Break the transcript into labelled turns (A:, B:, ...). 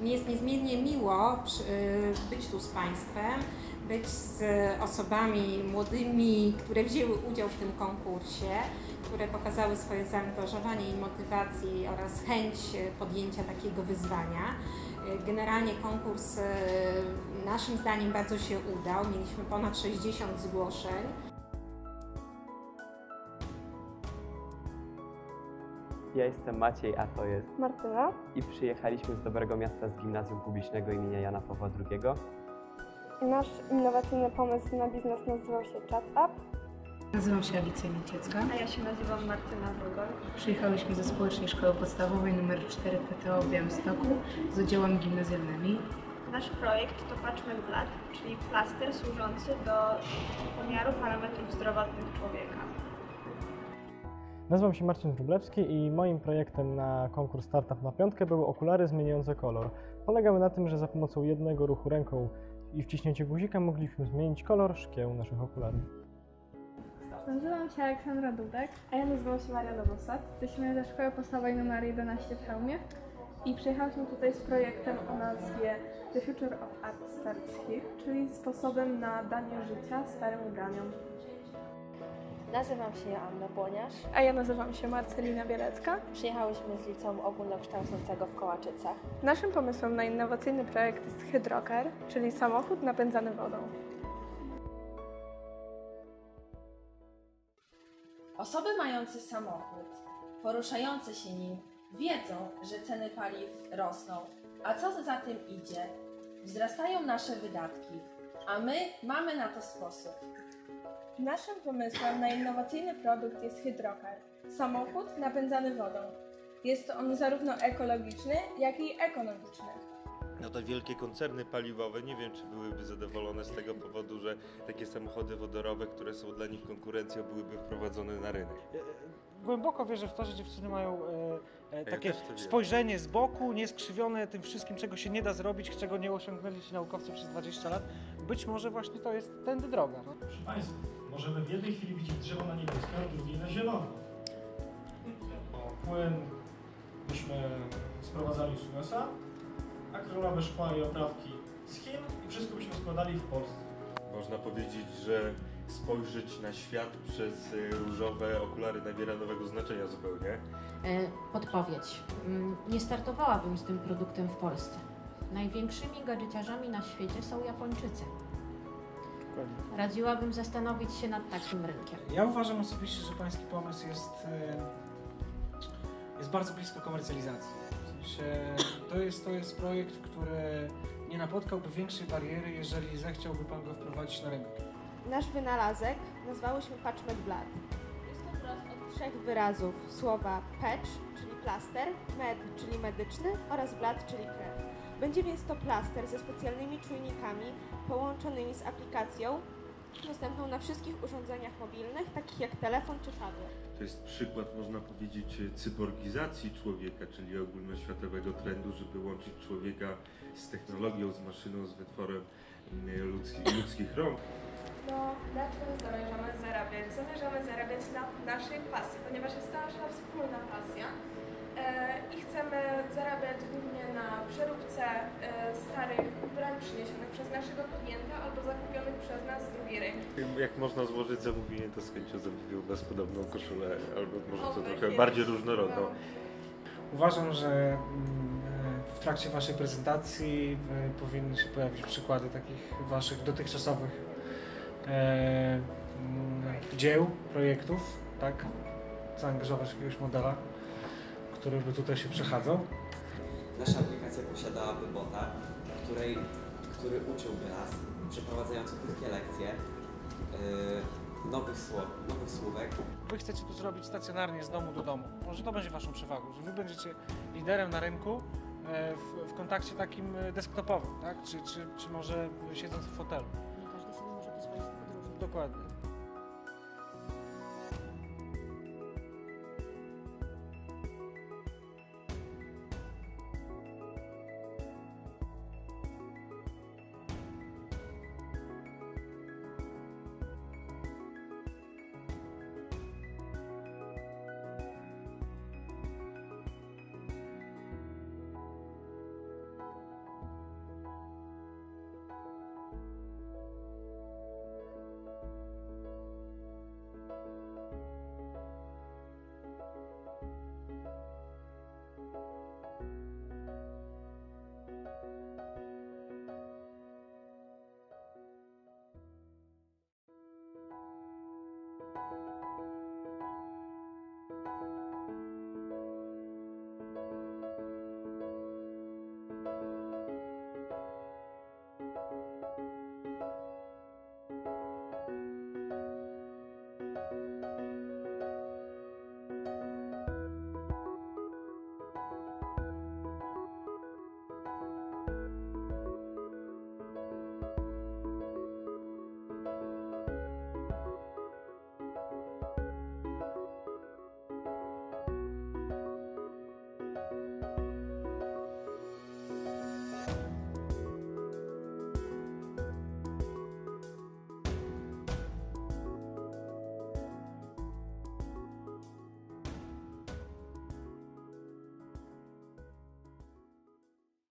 A: Mi jest niezmiernie miło przy, być tu z Państwem, być z osobami młodymi, które wzięły udział w tym konkursie, które pokazały swoje zaangażowanie i motywację oraz chęć podjęcia takiego wyzwania. Generalnie konkurs naszym zdaniem bardzo się udał. Mieliśmy ponad 60 zgłoszeń.
B: Ja jestem Maciej, a to jest
C: Martyna.
B: i przyjechaliśmy z dobrego miasta z Gimnazjum Publicznego imienia Jana Pawła II.
C: Nasz innowacyjny pomysł na biznes nazywał się Chat Up.
D: Nazywam się Alicja Nieciecka.
C: A ja się nazywam Martyna Wrogol.
D: Przyjechałyśmy ze Społecznej Szkoły Podstawowej nr 4 PTO w Białymstoku z oddziałami gimnazjalnymi.
C: Nasz projekt to Patchment Blood, czyli plaster służący do pomiaru parametrów zdrowotnych człowieka.
E: Nazywam się Marcin Wróblewski i moim projektem na konkurs Startup na piątkę były okulary zmieniające kolor. Polegały na tym, że za pomocą jednego ruchu ręką i wciśnięcia guzika mogliśmy zmienić kolor szkieł naszych okularów.
F: Nazywam się Aleksandra Dudek,
C: A ja nazywam się Maria Nowosad.
F: jesteśmy ze Szkoły Podstawowej nr 11 w Chełmie i przyjechałyśmy tutaj z projektem o nazwie The Future of Art Starts Here, czyli sposobem na danie życia starym ubraniom.
G: Nazywam się Joanna Błoniarz.
F: A ja nazywam się Marcelina Bielecka.
G: Przyjechałyśmy z liceum ogólnokształcącego w Kołaczycach.
F: Naszym pomysłem na innowacyjny projekt jest Hydroker, czyli samochód napędzany wodą.
H: Osoby mające samochód, poruszające się nim, wiedzą, że ceny paliw rosną. A co za tym idzie? Wzrastają nasze wydatki, a my mamy na to sposób.
F: Naszym pomysłem na innowacyjny produkt jest Hydroker, samochód napędzany wodą. Jest to on zarówno ekologiczny, jak i ekonomiczny.
I: No te wielkie koncerny paliwowe nie wiem, czy byłyby zadowolone z tego powodu, że takie samochody wodorowe, które są dla nich konkurencją, byłyby wprowadzone na rynek.
J: Głęboko wierzę w to, że dziewczyny mają e, e, takie
I: to wierzę.
J: spojrzenie z boku, nieskrzywione tym wszystkim, czego się nie da zrobić, czego nie osiągnęli ci naukowcy przez 20 lat. Być może właśnie to jest tędy droga. No.
K: Proszę Państwa, możemy w jednej chwili widzieć drzewo na niebiesko, a w drugiej na zielono. O, płyn byśmy sprowadzali z USA, akrylowe szkła i oprawki z Chin i wszystko byśmy składali w Polsce.
I: Można powiedzieć, że spojrzeć na świat przez y, różowe okulary nabiera nowego znaczenia zupełnie.
L: E, Podpowiedź. Mm, Nie startowałabym z tym produktem w Polsce. Największymi gadżeciarzami na świecie są Japończycy.
J: Dokładnie.
L: Radziłabym zastanowić się nad takim rynkiem.
J: Ja uważam osobiście, że pański pomysł jest, e, jest bardzo blisko komercjalizacji. W sensie, to, jest, to jest projekt, który nie napotkałby większej bariery, jeżeli zechciałby pan go wprowadzić na rynek.
C: Nasz wynalazek nazwałyśmy Patchment Blood. Jest to wprost od trzech wyrazów słowa patch, czyli plaster, med, czyli medyczny oraz blood, czyli krew. Będzie więc to plaster ze specjalnymi czujnikami połączonymi z aplikacją dostępną na wszystkich urządzeniach mobilnych, takich jak telefon czy tablet.
I: To jest przykład, można powiedzieć, cyborgizacji człowieka, czyli ogólnoświatowego trendu, żeby łączyć człowieka z technologią, z maszyną, z wytworem y, ludzkich, ludzkich rąk.
F: No, na czym zamierzamy zarabiać? Zamierzamy zarabiać na naszej pasji, ponieważ jest to nasza wspólna pasja. E, I chcemy zarabiać głównie na przeróbce e, starych ubrań przyniesionych przez naszego klienta albo zakupionych przez nas z drugiej ręki.
I: Jak można złożyć zamówienie, to z chęcią zamówię u nas podobną koszulę, albo może to
F: tak
I: trochę
F: jest.
I: bardziej różnorodną.
J: Uważam, że mm, w trakcie Waszej prezentacji e, powinny się pojawić przykłady takich Waszych dotychczasowych e, mm, dzieł, projektów, tak? Zaangażować jakiegoś modela, który by tutaj się przechadzał.
M: Nasza aplikacja posiadałaby bota, której, który uczyłby nas, przeprowadzając krótkie lekcje yy, nowych, słów, nowych słówek.
J: Wy chcecie to zrobić stacjonarnie z domu do domu. Może to będzie Waszą przewagą, że Wy będziecie liderem na rynku e, w, w kontakcie takim e, desktopowym, tak? Czy, czy, czy może siedząc w fotelu.
L: Nie każdy sobie może pozwolić na podróże.
J: Dokładnie.